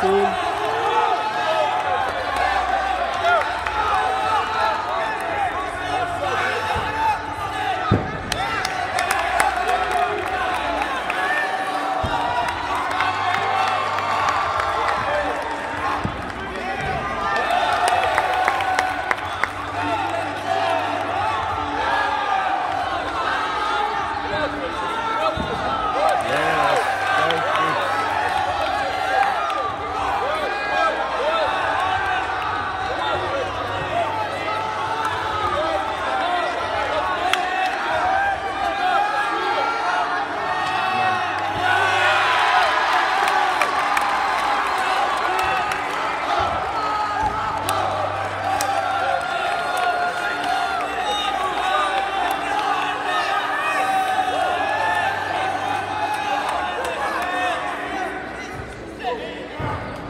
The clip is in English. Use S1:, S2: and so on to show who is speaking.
S1: team. Yeah.